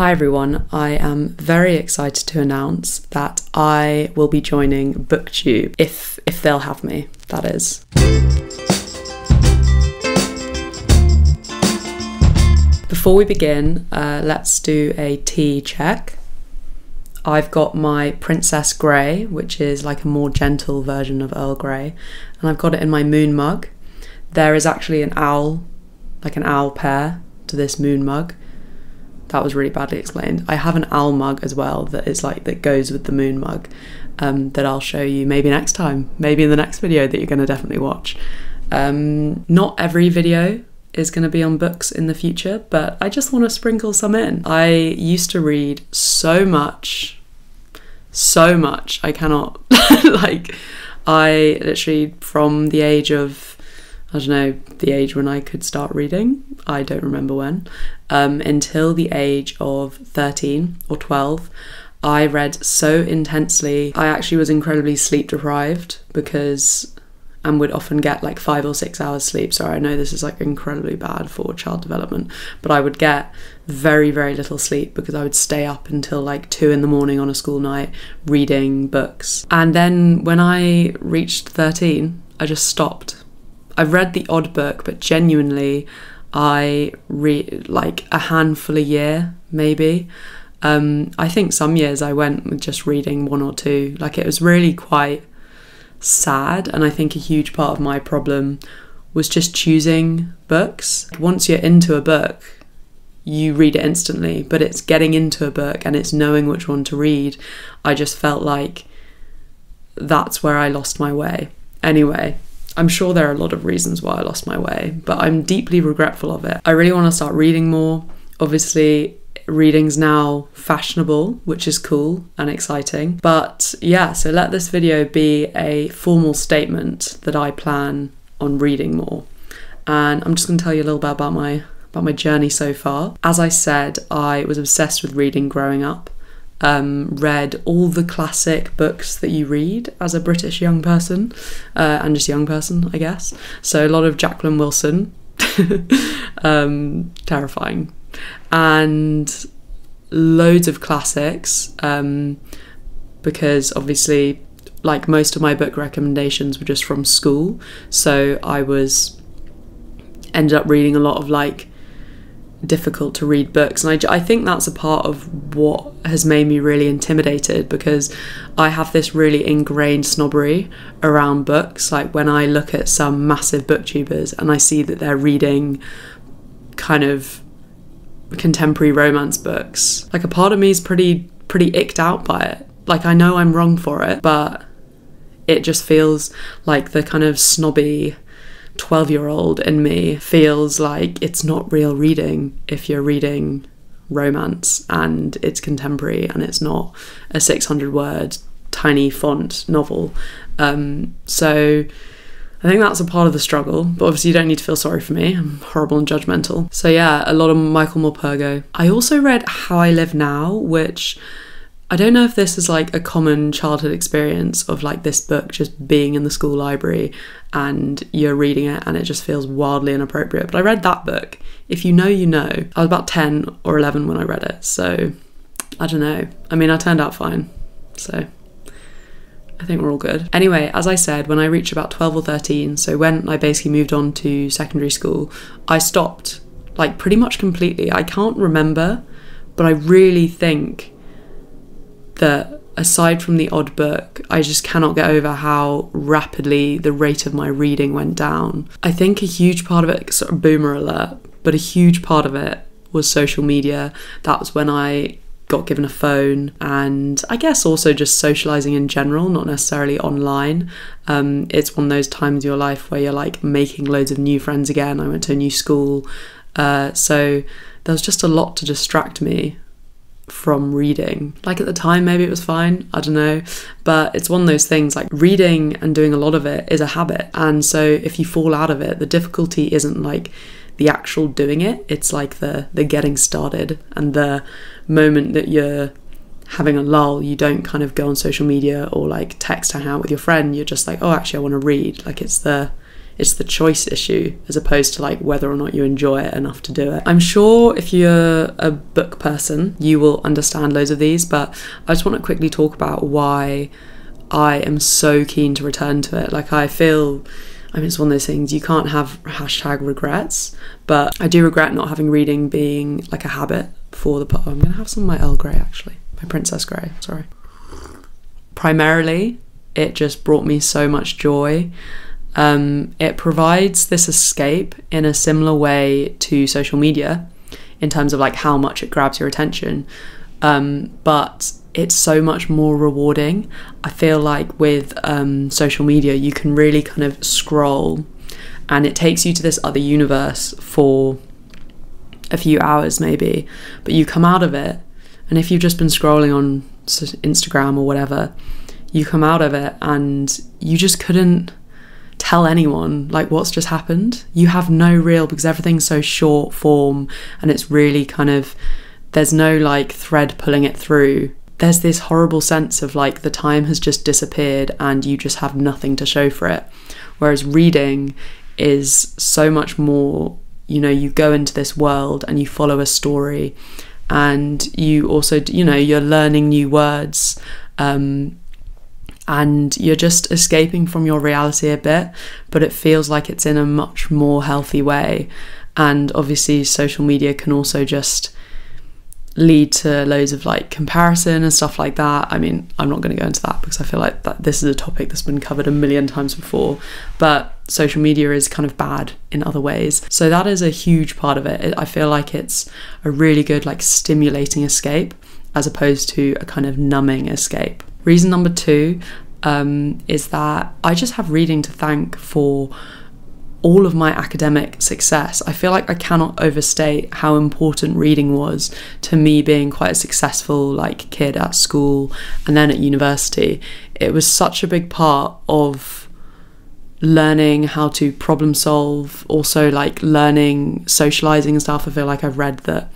Hi everyone, I am very excited to announce that I will be joining BookTube if if they'll have me, that is. Before we begin, uh, let's do a tea check. I've got my Princess Grey, which is like a more gentle version of Earl Grey, and I've got it in my moon mug. There is actually an owl, like an owl pair to this moon mug. That was really badly explained. I have an owl mug as well that is like that goes with the moon mug um, that I'll show you maybe next time, maybe in the next video that you're going to definitely watch. Um, not every video is going to be on books in the future, but I just want to sprinkle some in. I used to read so much, so much. I cannot, like, I literally, from the age of, I don't know, the age when I could start reading, I don't remember when, um, until the age of 13 or 12. I read so intensely. I actually was incredibly sleep deprived because and would often get like five or six hours sleep. So I know this is like incredibly bad for child development, but I would get very, very little sleep because I would stay up until like two in the morning on a school night reading books. And then when I reached 13, I just stopped. I've read the odd book, but genuinely, I read like a handful a year, maybe. Um, I think some years I went with just reading one or two. Like it was really quite sad. And I think a huge part of my problem was just choosing books. Once you're into a book, you read it instantly, but it's getting into a book and it's knowing which one to read. I just felt like that's where I lost my way. Anyway, I'm sure there are a lot of reasons why I lost my way, but I'm deeply regretful of it. I really want to start reading more. Obviously, reading's now fashionable, which is cool and exciting. But yeah, so let this video be a formal statement that I plan on reading more. And I'm just going to tell you a little bit about my about my journey so far. As I said, I was obsessed with reading growing up. Um, read all the classic books that you read as a British young person, uh, and just young person, I guess. So a lot of Jacqueline Wilson, um, terrifying. And loads of classics um, because obviously like most of my book recommendations were just from school. So i was ended up reading a lot of like difficult to read books and I, I think that's a part of what has made me really intimidated because i have this really ingrained snobbery around books like when i look at some massive booktubers and i see that they're reading kind of contemporary romance books. Like a part of me is pretty pretty icked out by it. Like I know I'm wrong for it, but it just feels like the kind of snobby 12 year old in me feels like it's not real reading if you're reading romance and it's contemporary and it's not a 600 word tiny font novel. Um, so I think that's a part of the struggle, but obviously you don't need to feel sorry for me. I'm horrible and judgmental. So yeah, a lot of Michael Morpurgo. I also read How I Live Now, which I don't know if this is like a common childhood experience of like this book just being in the school library and you're reading it and it just feels wildly inappropriate. But I read that book. If you know, you know. I was about 10 or 11 when I read it, so I don't know. I mean, I turned out fine. So I think we're all good. Anyway, as I said, when I reached about 12 or 13, so when I basically moved on to secondary school, I stopped like pretty much completely. I can't remember, but I really think that aside from the odd book, I just cannot get over how rapidly the rate of my reading went down. I think a huge part of it, sort of boomer alert, but a huge part of it was social media. That was when I got given a phone and I guess also just socializing in general, not necessarily online. Um, it's one of those times in your life where you're like making loads of new friends again. I went to a new school. Uh, so there was just a lot to distract me from reading. Like at the time, maybe it was fine, I don't know. But it's one of those things like reading and doing a lot of it is a habit. And so if you fall out of it, the difficulty isn't like the actual doing it, it's like the, the getting started and the moment that you're having a lull, you don't kind of go on social media or like text hang out with your friend. You're just like, oh, actually, I want to read. Like it's the it's the choice issue as opposed to like whether or not you enjoy it enough to do it. I'm sure if you're a book person, you will understand loads of these, but I just want to quickly talk about why I am so keen to return to it. Like, I feel. I mean, it's one of those things you can't have hashtag regrets, but I do regret not having reading being like a habit for the. Oh, I'm gonna have some of my Earl Grey actually, my Princess Grey. Sorry. Primarily, it just brought me so much joy. Um, it provides this escape in a similar way to social media in terms of like how much it grabs your attention. Um, but it's so much more rewarding. I feel like with um, social media, you can really kind of scroll and it takes you to this other universe for a few hours, maybe, but you come out of it. And if you've just been scrolling on Instagram or whatever, you come out of it and you just couldn't tell anyone like what's just happened. You have no real because everything's so short form and it's really kind of there's no like thread pulling it through. There's this horrible sense of like the time has just disappeared and you just have nothing to show for it. Whereas reading is so much more, you know, you go into this world and you follow a story and you also, you know, you're learning new words. Um, and you're just escaping from your reality a bit, but it feels like it's in a much more healthy way. And obviously, social media can also just lead to loads of like comparison and stuff like that. I mean, I'm not going to go into that because I feel like that this is a topic that's been covered a million times before, but social media is kind of bad in other ways. So that is a huge part of it. I feel like it's a really good like stimulating escape as opposed to a kind of numbing escape. Reason number 2 um, is that I just have reading to thank for all of my academic success. I feel like I cannot overstate how important reading was to me being quite a successful like kid at school and then at university. It was such a big part of learning how to problem solve, also like learning socializing and stuff. I feel like I've read that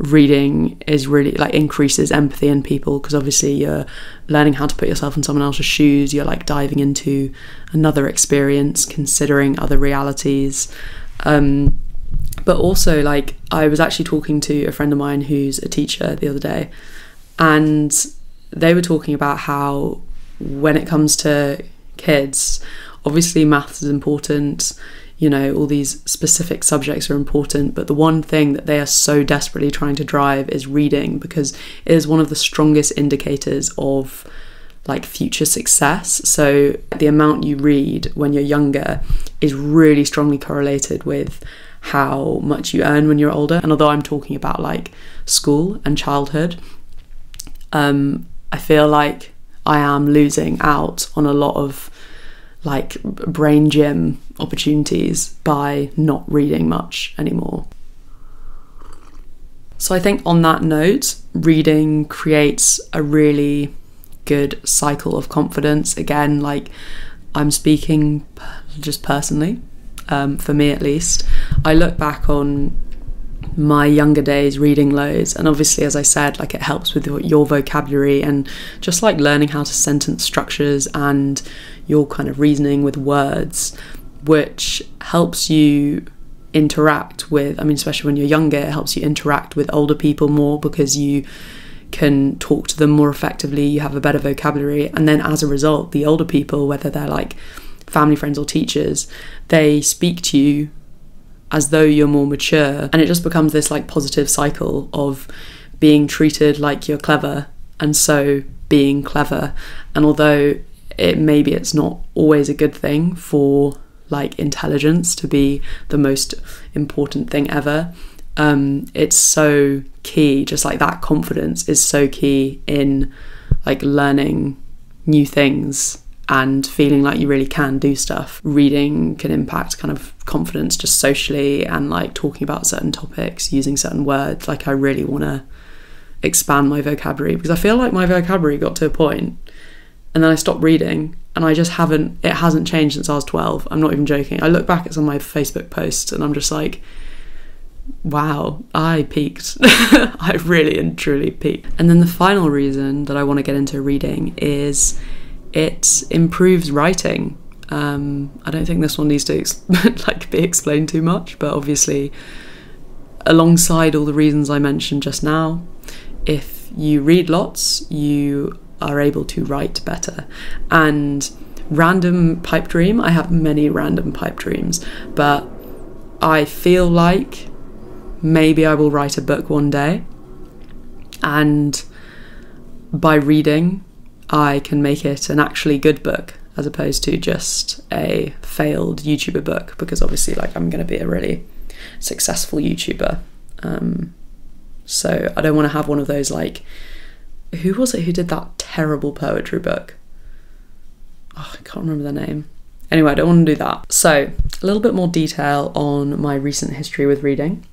reading is really like increases empathy in people because obviously you're learning how to put yourself in someone else's shoes you're like diving into another experience considering other realities. Um, but also like i was actually talking to a friend of mine who's a teacher the other day and they were talking about how when it comes to kids obviously maths is important you know, all these specific subjects are important, but the one thing that they are so desperately trying to drive is reading because it is one of the strongest indicators of like future success. So the amount you read when you're younger is really strongly correlated with how much you earn when you're older. And although I'm talking about like school and childhood, um, I feel like I am losing out on a lot of like brain gym opportunities by not reading much anymore. So I think on that note, reading creates a really good cycle of confidence. Again, like I'm speaking just personally, um, for me at least. I look back on my younger days reading loads and obviously as i said like it helps with your, your, vocabulary and just like learning how to sentence structures and your kind of reasoning with words which helps you interact with i mean especially when you're younger it helps you interact with older people more because you can talk to them more effectively you have a better vocabulary. And then as a result the older people whether they're like family friends or teachers they speak to you as though you're more mature. And it just becomes this like positive cycle of being treated like you're clever and so being clever. And although it maybe it's not always a good thing for like intelligence to be the most important thing ever um, it's so key just like that confidence is so key in like learning new things and feeling like you really can do stuff. Reading can impact kind of confidence just socially and like talking about certain topics, using certain words. Like, I really want to expand my vocabulary because I feel like my vocabulary got to a point and then I stopped reading and I just haven't, it hasn't changed since I was 12. I'm not even joking. I look back at some of my Facebook posts and I'm just like, wow, I peaked. I really and truly peaked. And then the final reason that I want to get into reading is it improves writing. Um, I don't think this one needs to like be explained too much, but obviously, alongside all the reasons I mentioned just now, if you read lots, you are able to write better. And random pipe dream, I have many random pipe dreams, but I feel like maybe I will write a book one day. And by reading, I can make it an actually good book as opposed to just a failed YouTuber book because obviously, like, I'm going to be a really successful YouTuber. Um, so I don't want to have one of those, like, who was it who did that terrible poetry book? Oh, I can't remember the name. Anyway, I don't want to do that. So, a little bit more detail on my recent history with reading.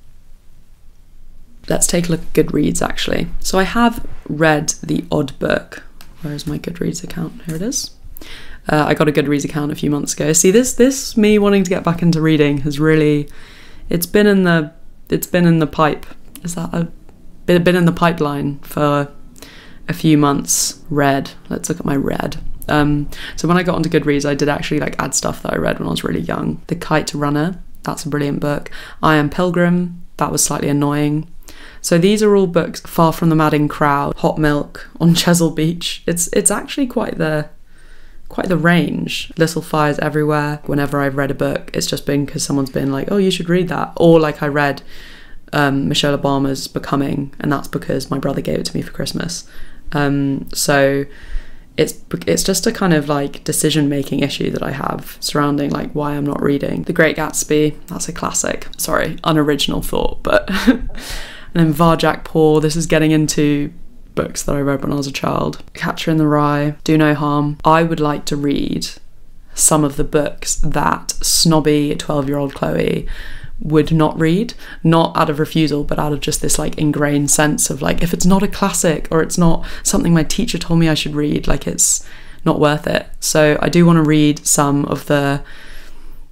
Let's take a look at Goodreads actually. So, I have read the odd book. Where is my Goodreads account? Here it is. Uh, I got a Goodreads account a few months ago. See, this this me wanting to get back into reading has really, it's been in the, it's been in the pipe. Is that a, been been in the pipeline for a few months. Read. Let's look at my read. Um, so when I got onto Goodreads, I did actually like add stuff that I read when I was really young. The Kite Runner. That's a brilliant book. I Am Pilgrim. That was slightly annoying. So these are all books. Far from the Madding Crowd, Hot Milk, On Chesil Beach. It's it's actually quite the quite the range. Little fires everywhere. Whenever I've read a book, it's just been because someone's been like, "Oh, you should read that," or like I read um, Michelle Obama's Becoming, and that's because my brother gave it to me for Christmas. Um, so it's it's just a kind of like decision making issue that I have surrounding like why I'm not reading. The Great Gatsby, that's a classic. Sorry, unoriginal thought, but and then Varjak Paw. This is getting into books that I read when I was a child. Catcher in the Rye, Do No Harm. I would like to read some of the books that snobby 12 year old Chloe would not read, not out of refusal, but out of just this like ingrained sense of like, if it's not a classic or it's not something my teacher told me I should read, like it's not worth it. So I do want to read some of the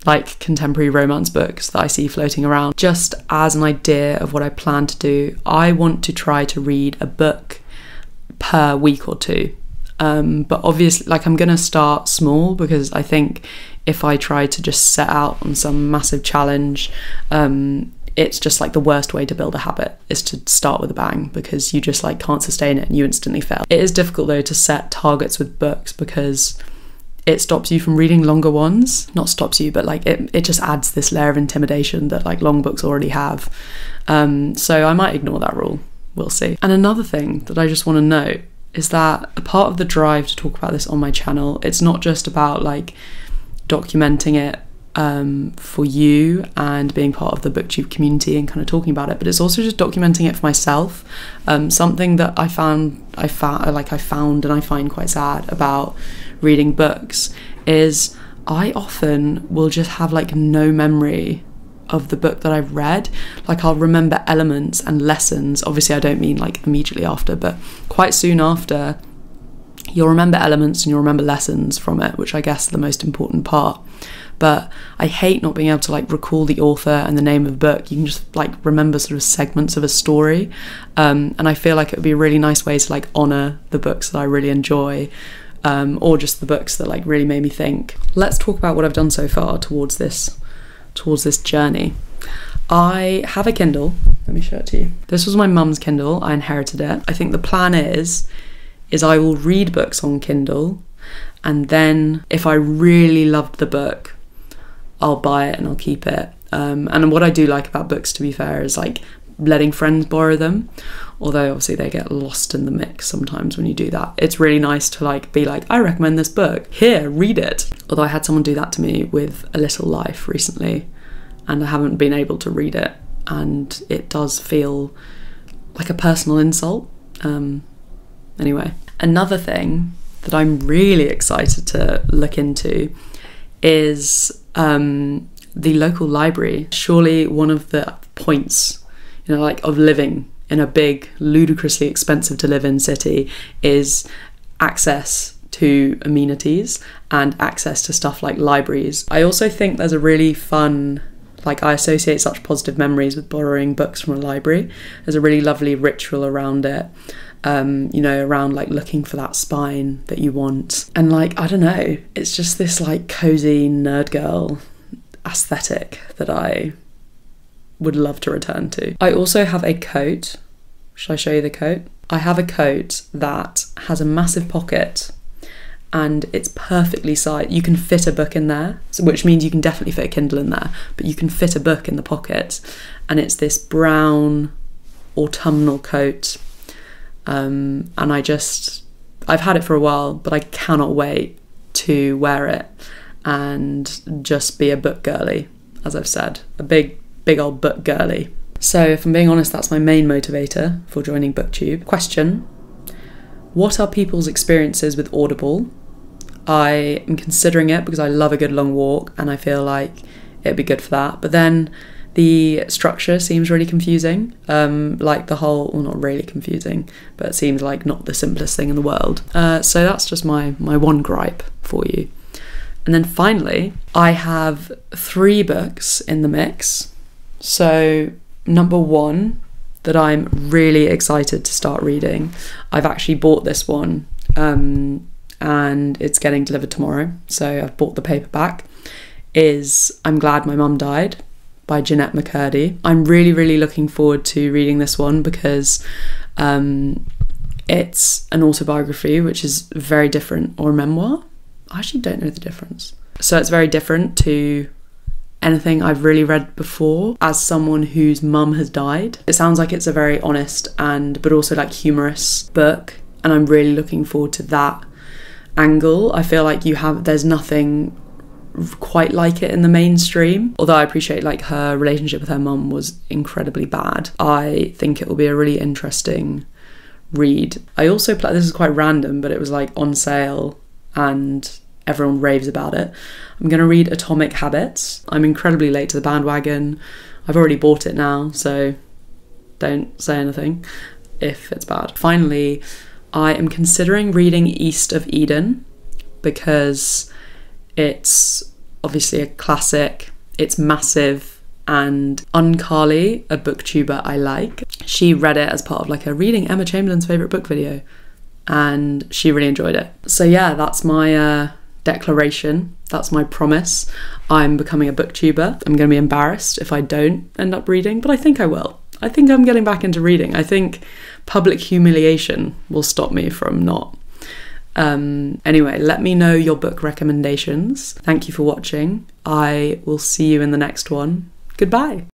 like contemporary romance books that I see floating around. Just as an idea of what I plan to do, I want to try to read a book per week or two. Um, but obviously, like, I'm going to start small because I think if I try to just set out on some massive challenge, um, it's just like the worst way to build a habit is to start with a bang because you just like can't sustain it and you instantly fail. It is difficult though to set targets with books because it stops you from reading longer ones. Not stops you, but like it, it just adds this layer of intimidation that like long books already have. Um, so I might ignore that rule. We'll see. And another thing that I just want to note is that a part of the drive to talk about this on my channel, it's not just about like documenting it um, for you and being part of the booktube community and kind of talking about it but it's also just documenting it for myself. Um, something that i found i found like i found and i find quite sad about reading books is i often will just have like no memory of the book that I've read. Like I'll remember elements and lessons. Obviously, I don't mean like immediately after, but quite soon after, you'll remember elements and you'll remember lessons from it, which I guess are the most important part. But I hate not being able to like recall the author and the name of the book. You can just like remember sort of segments of a story. Um, and I feel like it would be a really nice way to like honor the books that I really enjoy. Um, or just the books that like really made me think. Let's talk about what I've done so far towards this towards this journey. I have a Kindle. Let me show it to you. This was my mum's Kindle. I inherited it. I think the plan is is I will read books on Kindle and then if I really loved the book, I'll buy it and I'll keep it. Um, and what I do like about books, to be fair, is like letting friends borrow them. Although obviously they get lost in the mix sometimes when you do that. It's really nice to like be like, I recommend this book. Here, read it. Although I had someone do that to me with A Little Life recently, and I haven't been able to read it, and it does feel like a personal insult. Um, anyway, another thing that I'm really excited to look into is um, the local library. Surely one of the points, you know, like of living in a big, ludicrously expensive to live in city is access to amenities and access to stuff like libraries. I also think there's a really fun like I associate such positive memories with borrowing books from a library. There's a really lovely ritual around it. um, you know, around like looking for that spine that you want. And like, I don't know, it's just this like cozy nerd girl aesthetic that I would love to return to. I also have a coat. Shall I show you the coat? I have a coat that has a massive pocket and it's perfectly sized. You can fit a book in there, so, which means you can definitely fit a Kindle in there, but you can fit a book in the pocket. And it's this brown autumnal coat. Um, and I just, I've had it for a while, but I cannot wait to wear it and just be a book girly, as I've said, a big, big old book girly. So, if I'm being honest, that's my main motivator for joining BookTube. Question What are people's experiences with Audible? I am considering it because I love a good long walk and I feel like it'd be good for that. But then the structure seems really confusing. Um, like the whole, well, not really confusing, but it seems like not the simplest thing in the world. Uh, so that's just my my one gripe for you. And then finally, I have three books in the mix. So number one that I'm really excited to start reading. I've actually bought this one. Um, and it's getting delivered tomorrow. So I've bought the paperback. Is I'm Glad My Mum Died by Jennette McCurdy. I'm really, really looking forward to reading this one because um, it's an autobiography, which is very different, or a memoir. I actually don't know the difference. So it's very different to anything I've really read before as someone whose mum has died. It sounds like it's a very honest and but also like humorous book and I'm really looking forward to that angle. I feel like you have there's nothing quite like it in the mainstream. Although I appreciate like her relationship with her mum was incredibly bad. I think it will be a really interesting read. I also play this is quite random, but it was like on sale and everyone raves about it. I'm going to read Atomic Habits. I'm incredibly late to the bandwagon. I've already bought it now, so don't say anything if it's bad. Finally, I am considering reading East of Eden because it's obviously a classic, it's massive, and Unkali, a booktuber I like, she read it as part of like a reading Emma Chamberlain's favourite book video and she really enjoyed it. So, yeah, that's my uh, declaration, that's my promise. I'm becoming a booktuber. I'm going to be embarrassed if I don't end up reading, but I think I will. I think I'm getting back into reading. I think public humiliation will stop me from not. Um, anyway, let me know your book recommendations. Thank you for watching. I will see you in the next one. Goodbye.